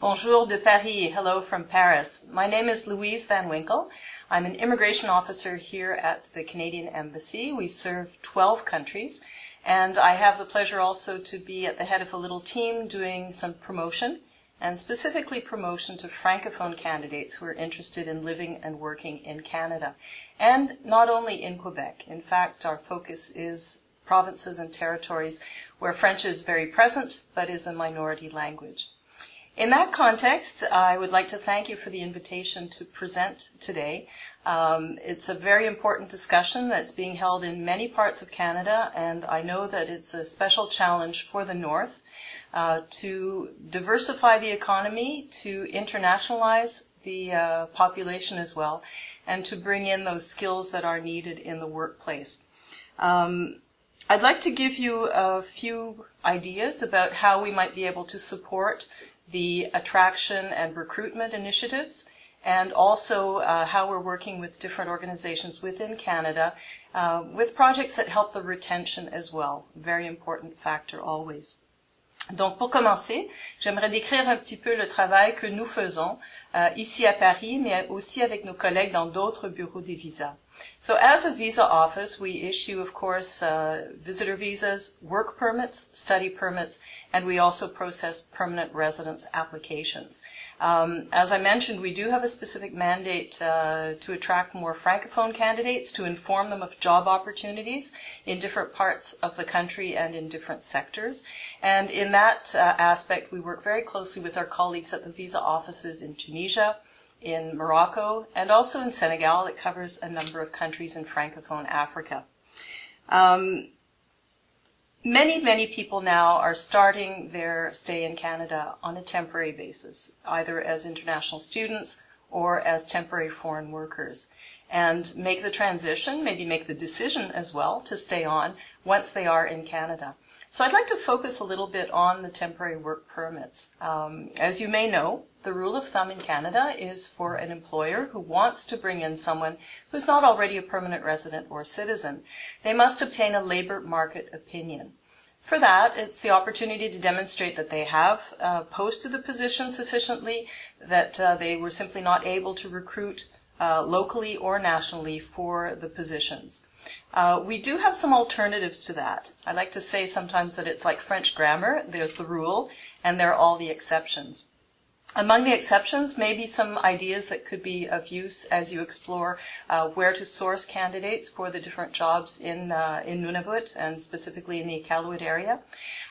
Bonjour de Paris. Hello from Paris. My name is Louise Van Winkle. I'm an immigration officer here at the Canadian Embassy. We serve 12 countries, and I have the pleasure also to be at the head of a little team doing some promotion, and specifically promotion to Francophone candidates who are interested in living and working in Canada. And not only in Quebec. In fact, our focus is provinces and territories where French is very present but is a minority language. In that context, I would like to thank you for the invitation to present today. Um, it's a very important discussion that's being held in many parts of Canada, and I know that it's a special challenge for the North uh, to diversify the economy, to internationalize the uh, population as well, and to bring in those skills that are needed in the workplace. Um, I'd like to give you a few ideas about how we might be able to support the attraction and recruitment initiatives and also uh, how we're working with different organizations within Canada uh, with projects that help the retention as well. Very important factor always. Donc, pour commencer, j'aimerais décrire un petit peu le travail que nous faisons euh, ici à Paris, mais aussi avec nos collègues dans d'autres bureaux des visas. So as a visa office, we issue, of course, uh, visitor visas, work permits, study permits, and we also process permanent residence applications. Um, as I mentioned, we do have a specific mandate uh, to attract more Francophone candidates, to inform them of job opportunities in different parts of the country and in different sectors. And in that uh, aspect, we work very closely with our colleagues at the visa offices in Tunisia, in Morocco, and also in Senegal. It covers a number of countries in Francophone Africa. Um, many, many people now are starting their stay in Canada on a temporary basis, either as international students or as temporary foreign workers, and make the transition, maybe make the decision as well to stay on once they are in Canada. So I'd like to focus a little bit on the temporary work permits. Um, as you may know, the rule of thumb in Canada is for an employer who wants to bring in someone who's not already a permanent resident or citizen, they must obtain a labor market opinion. For that, it's the opportunity to demonstrate that they have uh, posted the position sufficiently, that uh, they were simply not able to recruit uh, locally or nationally for the positions. Uh, we do have some alternatives to that. I like to say sometimes that it's like French grammar. There's the rule, and there are all the exceptions. Among the exceptions may be some ideas that could be of use as you explore uh, where to source candidates for the different jobs in, uh, in Nunavut and specifically in the Iqaluit area.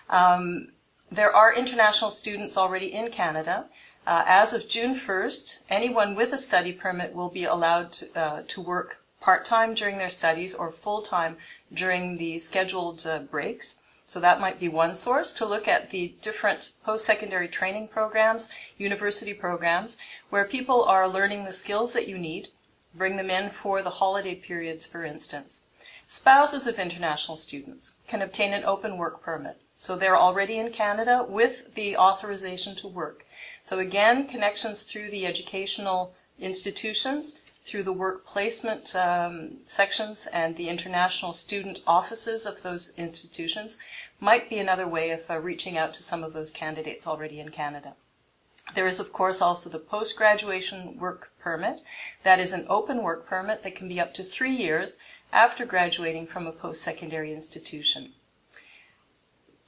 Um, there are international students already in Canada. Uh, as of June 1st, anyone with a study permit will be allowed to, uh, to work part-time during their studies or full-time during the scheduled uh, breaks. So that might be one source to look at the different post-secondary training programs, university programs, where people are learning the skills that you need, bring them in for the holiday periods, for instance. Spouses of international students can obtain an open work permit. So they're already in Canada with the authorization to work. So again, connections through the educational institutions through the work placement um, sections and the international student offices of those institutions might be another way of uh, reaching out to some of those candidates already in Canada. There is, of course, also the post-graduation work permit. That is an open work permit that can be up to three years after graduating from a post-secondary institution.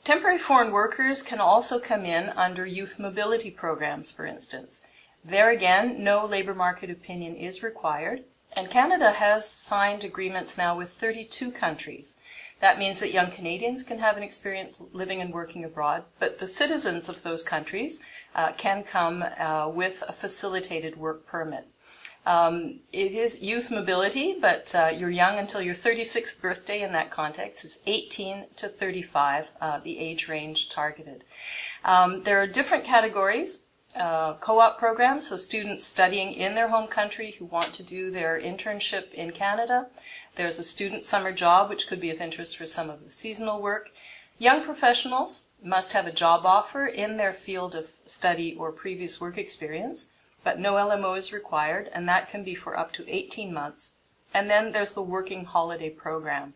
Temporary foreign workers can also come in under youth mobility programs, for instance. There again, no labor market opinion is required, and Canada has signed agreements now with 32 countries. That means that young Canadians can have an experience living and working abroad, but the citizens of those countries uh, can come uh, with a facilitated work permit. Um, it is youth mobility, but uh, you're young until your 36th birthday in that context. It's 18 to 35, uh, the age range targeted. Um, there are different categories uh, co-op programs, so students studying in their home country who want to do their internship in Canada. There's a student summer job, which could be of interest for some of the seasonal work. Young professionals must have a job offer in their field of study or previous work experience, but no LMO is required, and that can be for up to 18 months. And then there's the Working Holiday Program.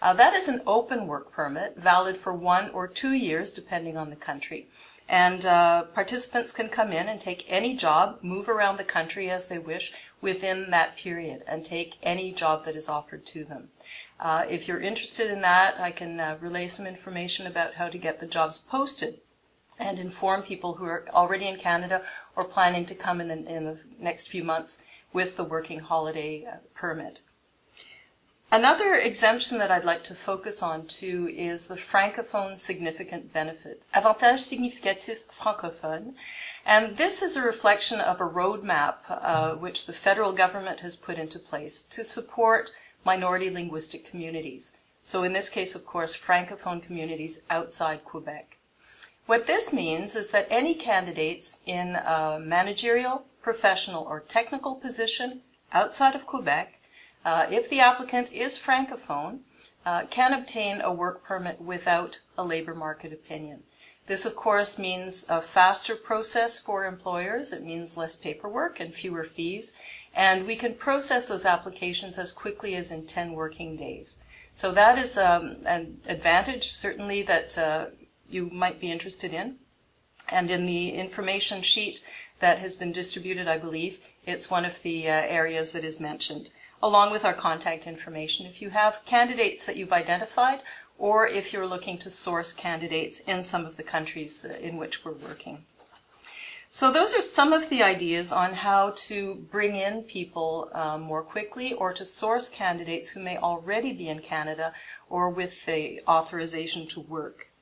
Uh, that is an open work permit, valid for one or two years, depending on the country. And uh, participants can come in and take any job, move around the country as they wish within that period, and take any job that is offered to them. Uh, if you're interested in that, I can uh, relay some information about how to get the jobs posted and inform people who are already in Canada or planning to come in the, in the next few months with the working holiday uh, permit. Another exemption that I'd like to focus on too is the francophone significant benefit, avantage significatif francophone. And this is a reflection of a roadmap uh, which the federal government has put into place to support minority linguistic communities. So in this case, of course, francophone communities outside Quebec. What this means is that any candidates in a managerial, professional, or technical position outside of Quebec uh, if the applicant is francophone, uh, can obtain a work permit without a labor market opinion. This, of course, means a faster process for employers. It means less paperwork and fewer fees. And we can process those applications as quickly as in 10 working days. So that is um, an advantage, certainly, that uh, you might be interested in. And in the information sheet that has been distributed, I believe, it's one of the uh, areas that is mentioned along with our contact information if you have candidates that you've identified or if you're looking to source candidates in some of the countries in which we're working. So those are some of the ideas on how to bring in people um, more quickly or to source candidates who may already be in Canada or with the authorization to work.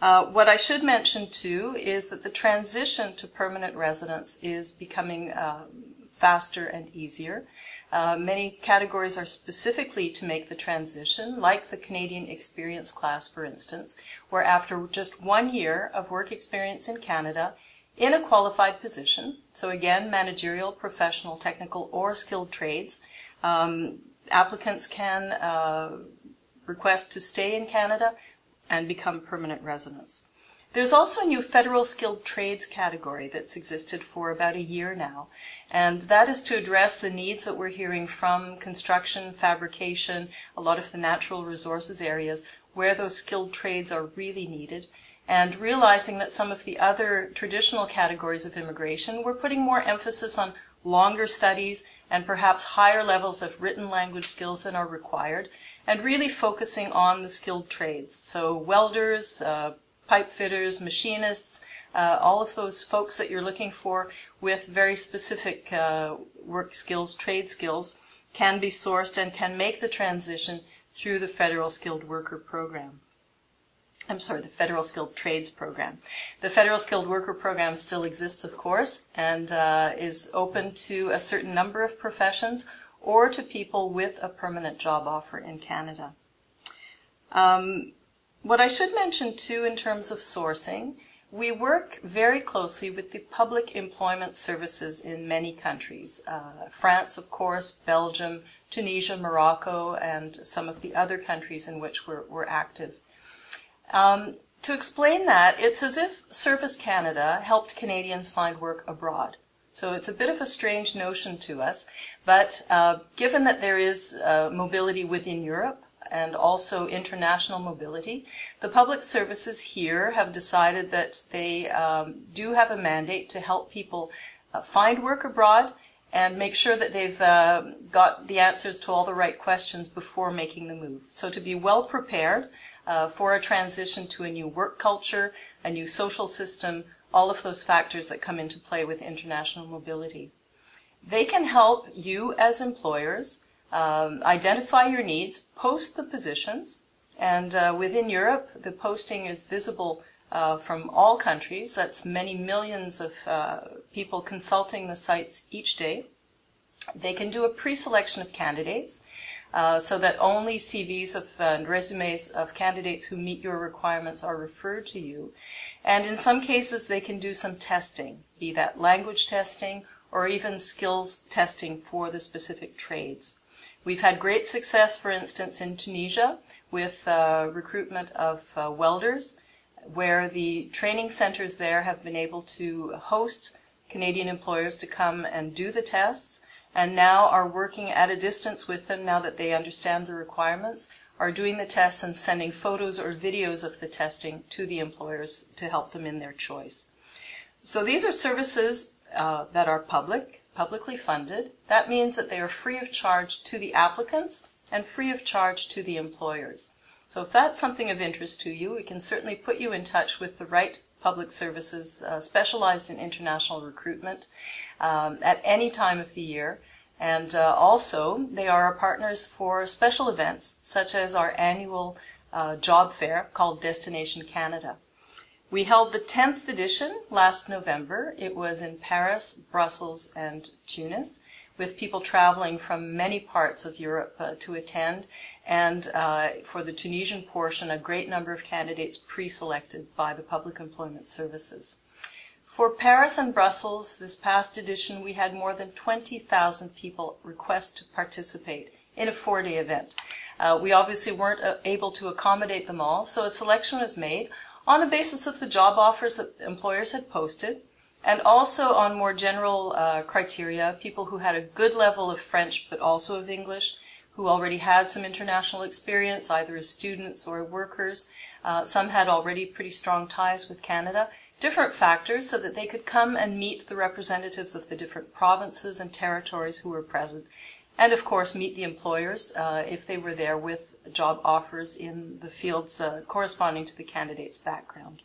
Uh, what I should mention too is that the transition to permanent residence is becoming uh, faster and easier. Uh, many categories are specifically to make the transition, like the Canadian Experience class, for instance, where after just one year of work experience in Canada, in a qualified position, so again, managerial, professional, technical, or skilled trades, um, applicants can uh, request to stay in Canada and become permanent residents. There's also a new federal skilled trades category that's existed for about a year now, and that is to address the needs that we're hearing from construction, fabrication, a lot of the natural resources areas where those skilled trades are really needed, and realizing that some of the other traditional categories of immigration, we're putting more emphasis on longer studies and perhaps higher levels of written language skills than are required, and really focusing on the skilled trades. So welders, uh, pipe fitters, machinists, uh, all of those folks that you're looking for with very specific uh, work skills, trade skills, can be sourced and can make the transition through the Federal Skilled Worker Program. I'm sorry, the Federal Skilled Trades Program. The Federal Skilled Worker Program still exists, of course, and uh, is open to a certain number of professions or to people with a permanent job offer in Canada. Um, what I should mention too in terms of sourcing, we work very closely with the public employment services in many countries. Uh, France, of course, Belgium, Tunisia, Morocco, and some of the other countries in which we're, we're active. Um, to explain that, it's as if Service Canada helped Canadians find work abroad. So it's a bit of a strange notion to us, but uh, given that there is uh, mobility within Europe, and also international mobility. The public services here have decided that they um, do have a mandate to help people uh, find work abroad and make sure that they've uh, got the answers to all the right questions before making the move. So to be well prepared uh, for a transition to a new work culture, a new social system, all of those factors that come into play with international mobility. They can help you as employers um, identify your needs, post the positions, and uh, within Europe, the posting is visible uh, from all countries. That's many millions of uh, people consulting the sites each day. They can do a pre-selection of candidates uh, so that only CVs of uh, and resumes of candidates who meet your requirements are referred to you. And in some cases, they can do some testing, be that language testing or even skills testing for the specific trades. We've had great success, for instance, in Tunisia with uh, recruitment of uh, welders, where the training centers there have been able to host Canadian employers to come and do the tests, and now are working at a distance with them now that they understand the requirements, are doing the tests and sending photos or videos of the testing to the employers to help them in their choice. So these are services uh, that are public, publicly funded. That means that they are free of charge to the applicants and free of charge to the employers. So if that's something of interest to you, we can certainly put you in touch with the right public services uh, specialized in international recruitment um, at any time of the year. And uh, also, they are our partners for special events, such as our annual uh, job fair called Destination Canada. We held the 10th edition last November. It was in Paris, Brussels, and Tunis with people traveling from many parts of Europe uh, to attend. And uh, for the Tunisian portion, a great number of candidates pre-selected by the Public Employment Services. For Paris and Brussels, this past edition, we had more than 20,000 people request to participate in a four-day event. Uh, we obviously weren't uh, able to accommodate them all, so a selection was made on the basis of the job offers that employers had posted, and also on more general uh, criteria, people who had a good level of French but also of English, who already had some international experience, either as students or workers. Uh, some had already pretty strong ties with Canada. Different factors so that they could come and meet the representatives of the different provinces and territories who were present. And of course, meet the employers uh, if they were there with job offers in the fields uh, corresponding to the candidate's background.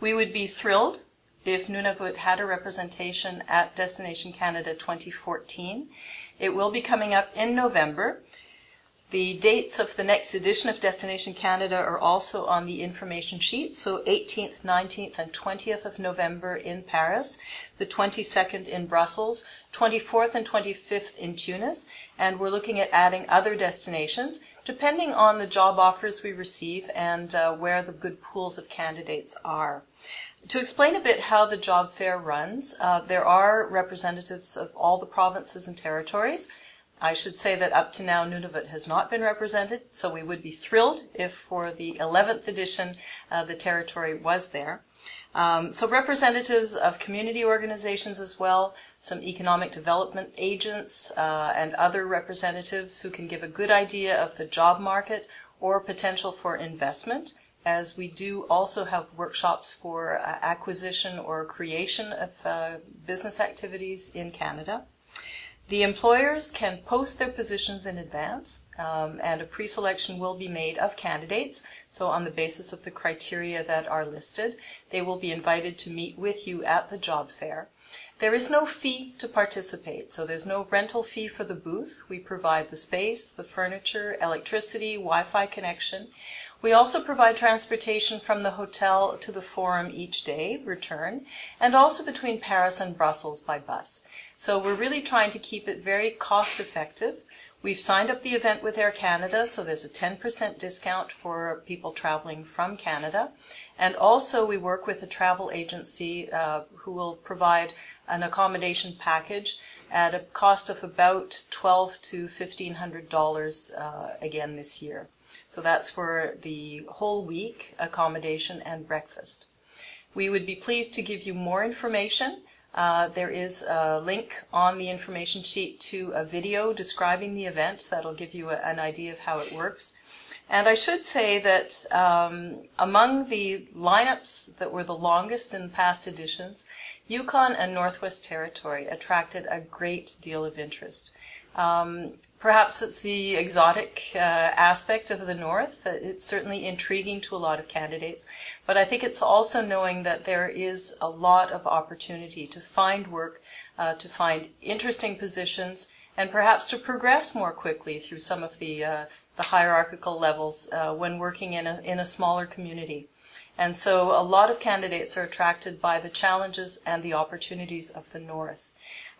We would be thrilled if Nunavut had a representation at Destination Canada 2014. It will be coming up in November. The dates of the next edition of Destination Canada are also on the information sheet. So 18th, 19th, and 20th of November in Paris, the 22nd in Brussels, 24th and 25th in Tunis, and we're looking at adding other destinations depending on the job offers we receive and uh, where the good pools of candidates are. To explain a bit how the job fair runs, uh, there are representatives of all the provinces and territories. I should say that up to now Nunavut has not been represented, so we would be thrilled if for the 11th edition uh, the territory was there. Um, so representatives of community organizations as well, some economic development agents uh, and other representatives who can give a good idea of the job market or potential for investment as we do also have workshops for uh, acquisition or creation of uh, business activities in Canada. The employers can post their positions in advance, um, and a pre-selection will be made of candidates. So on the basis of the criteria that are listed, they will be invited to meet with you at the job fair. There is no fee to participate, so there's no rental fee for the booth. We provide the space, the furniture, electricity, Wi-Fi connection. We also provide transportation from the hotel to the forum each day, return, and also between Paris and Brussels by bus. So we're really trying to keep it very cost effective. We've signed up the event with Air Canada, so there's a 10% discount for people traveling from Canada. And also we work with a travel agency uh, who will provide an accommodation package at a cost of about 12 to $1,500 uh, again this year. So that's for the whole week accommodation and breakfast. We would be pleased to give you more information. Uh, there is a link on the information sheet to a video describing the event that'll give you a, an idea of how it works. And I should say that um, among the lineups that were the longest in past editions, Yukon and Northwest Territory attracted a great deal of interest. Um, perhaps it's the exotic uh, aspect of the North it's certainly intriguing to a lot of candidates, but I think it's also knowing that there is a lot of opportunity to find work, uh, to find interesting positions, and perhaps to progress more quickly through some of the uh, the hierarchical levels uh, when working in a in a smaller community. And so a lot of candidates are attracted by the challenges and the opportunities of the North.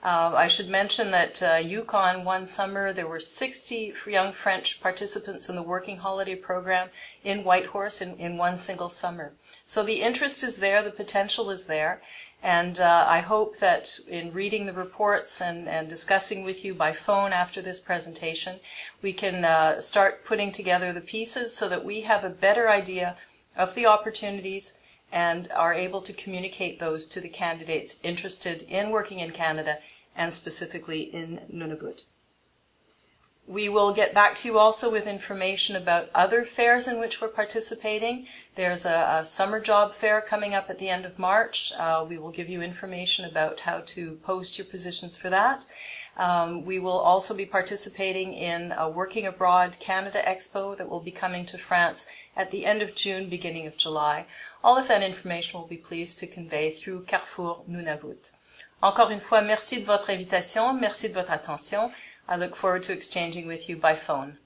Uh, I should mention that uh, Yukon one summer there were 60 young French participants in the working holiday program in Whitehorse in, in one single summer. So the interest is there, the potential is there, and uh, I hope that in reading the reports and, and, discussing with you by phone after this presentation, we can uh, start putting together the pieces so that we have a better idea of the opportunities and are able to communicate those to the candidates interested in working in Canada and specifically in Nunavut. We will get back to you also with information about other fairs in which we're participating. There's a, a summer job fair coming up at the end of March. Uh, we will give you information about how to post your positions for that. Um, we will also be participating in a Working Abroad Canada Expo that will be coming to France at the end of June, beginning of July. All of that information will be pleased to convey through Carrefour Nunavut. Encore une fois, merci de votre invitation, merci de votre attention. I look forward to exchanging with you by phone.